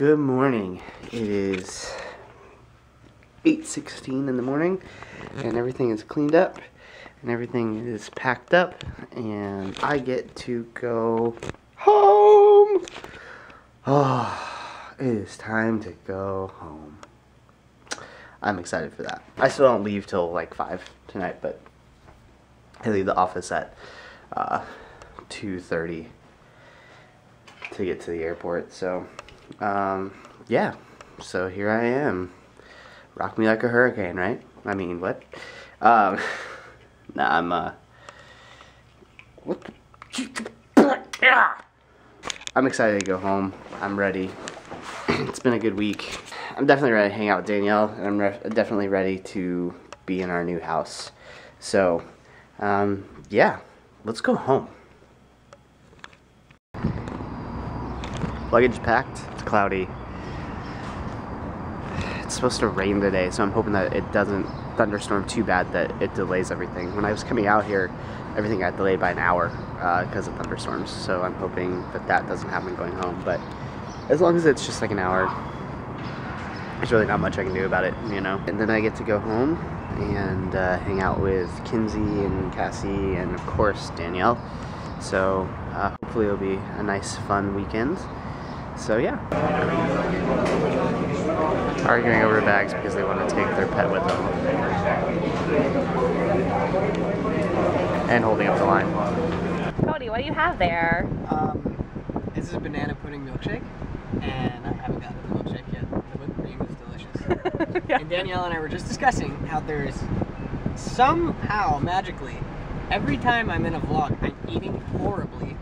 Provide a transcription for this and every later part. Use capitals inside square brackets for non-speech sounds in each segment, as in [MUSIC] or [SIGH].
Good morning. It is 8:16 in the morning and everything is cleaned up and everything is packed up and I get to go home. Oh, it is time to go home. I'm excited for that. I still don't leave till like 5 tonight, but I leave the office at uh, 2.30 to get to the airport. So, um, yeah. So here I am. Rock me like a hurricane, right? I mean, what? Um, [LAUGHS] nah, I'm, uh, what the, [LAUGHS] I'm excited to go home. I'm ready. [CLEARS THROAT] it's been a good week. I'm definitely ready to hang out with Danielle, and I'm re definitely ready to be in our new house. So, um, yeah, let's go home. Luggage packed. It's cloudy. It's supposed to rain today, so I'm hoping that it doesn't thunderstorm too bad that it delays everything. When I was coming out here, everything got delayed by an hour because uh, of thunderstorms. So I'm hoping that that doesn't happen going home. But as long as it's just like an hour, there's really not much I can do about it, you know. And then I get to go home and uh, hang out with Kinsey and Cassie and of course Danielle. So uh, hopefully it'll be a nice, fun weekend. So yeah. Arguing over bags because they want to take their pet with them. And holding up the line. Cody, what do you have there? Um, this is a banana pudding milkshake, and I haven't gotten the milkshake yet. The whipped cream is delicious. [LAUGHS] yeah. And Danielle and I were just discussing how there's somehow magically every time I'm in a vlog, I'm eating horribly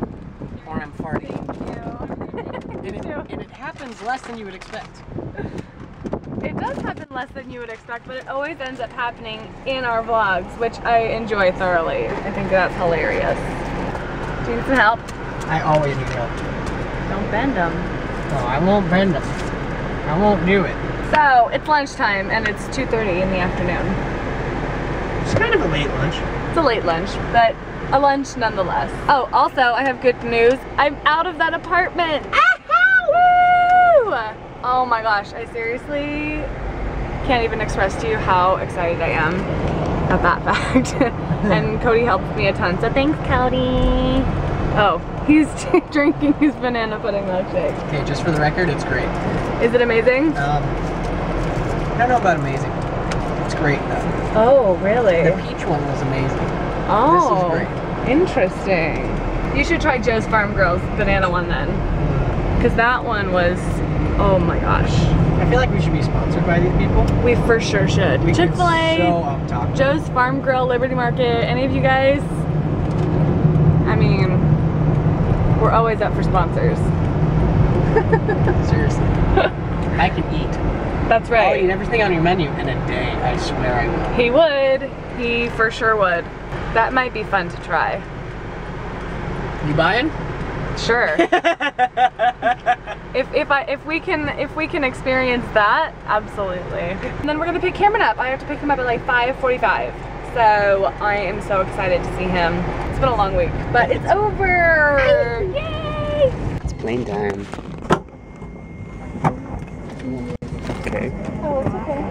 or I'm farting. And it, and it happens less than you would expect. It does happen less than you would expect, but it always ends up happening in our vlogs, which I enjoy thoroughly. I think that's hilarious. Do you need some help? I always need help. Don't bend them. No, I won't bend them. I won't do it. So, it's lunchtime and it's 2.30 in the afternoon. It's kind of a late lunch. It's a late lunch, but a lunch nonetheless. Oh, also, I have good news. I'm out of that apartment. Woo! Oh my gosh, I seriously can't even express to you how excited I am at that [LAUGHS] fact. [LAUGHS] and Cody helped me a ton, so thanks, Cody. Oh, he's [LAUGHS] drinking his banana pudding milkshake. Okay, just for the record, it's great. Is it amazing? Um, I don't know about amazing. It's great though. Oh, really? The peach one was amazing. Oh, This is great. interesting. You should try Joe's Farm Grill's banana one then. Because that one was, oh my gosh. I feel like we should be sponsored by these people. We for sure should. We Chick-fil-A, so. Um, Joe's Farm Grill, Liberty Market, any of you guys? I mean, we're always up for sponsors. [LAUGHS] Seriously. [LAUGHS] I can eat. That's right. I'll eat everything on your menu in a day. I swear I will. He would. He for sure would. That might be fun to try. You buying? Sure. [LAUGHS] if if I if we can if we can experience that, absolutely. And then we're gonna pick Cameron up. I have to pick him up at like 5:45. So I am so excited to see him. It's been a long week, but it's over. Yay! It's plane time. Okay. Oh, it's okay.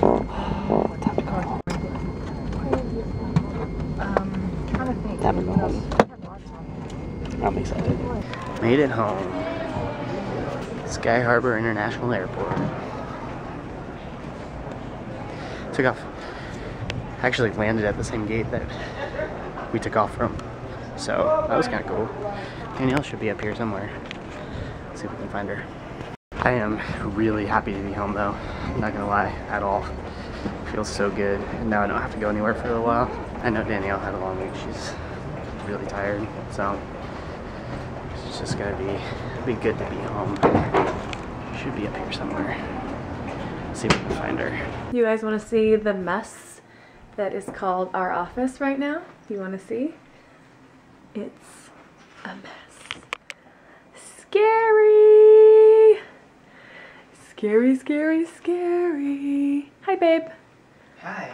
What time to go home? Um, trying to think. Time to go home. I'm excited. Made it home. Sky Harbor International Airport. Took off. Actually landed at the same gate that we took off from. So that was kind of cool. Danielle should be up here somewhere. Let's see if we can find her. I am really happy to be home though. I'm not gonna lie at all. Feels so good. And now I don't have to go anywhere for a while. I know Danielle had a long week. She's really tired. So it's just gonna be be good to be home. Should be up here somewhere. Let's see if we can find her. You guys want to see the mess that is called our office right now? You want to see? It's a mess. Scary! Scary, scary, scary. Hi, babe. Hi,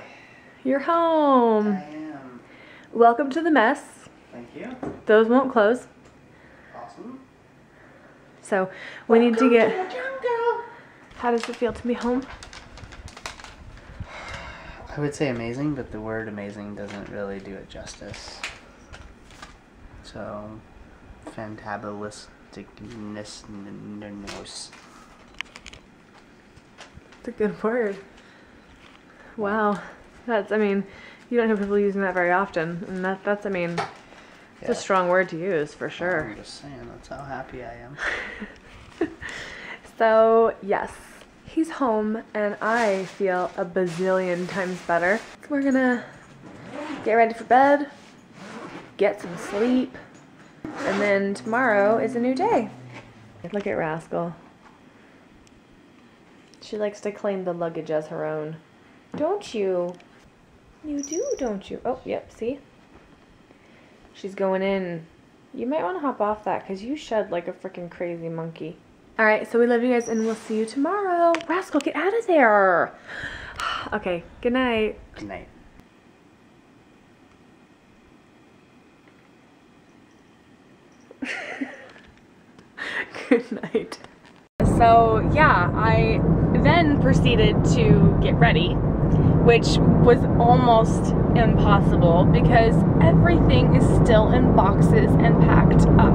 You're home. I am. Welcome to the mess. Thank you. Those won't close. Awesome. So we need to get. How does it feel to be home? I would say amazing, but the word amazing doesn't really do it justice. So, fantabulisticness. It's a good word. Wow. That's, I mean, you don't have people using that very often. And that, that's, I mean, it's a strong word to use for sure. I'm just saying, that's how happy I am. [LAUGHS] So, yes, he's home, and I feel a bazillion times better. So, we're gonna get ready for bed, get some sleep, and then tomorrow is a new day. Look at Rascal. She likes to claim the luggage as her own. Don't you? You do, don't you? Oh, yep, see? She's going in. You might want to hop off that because you shed like a freaking crazy monkey. All right, so we love you guys and we'll see you tomorrow. Rascal, get out of there. [SIGHS] okay, good night. Good night. [LAUGHS] Good night. So, yeah, I then proceeded to get ready, which was almost impossible because everything is still in boxes and packed up.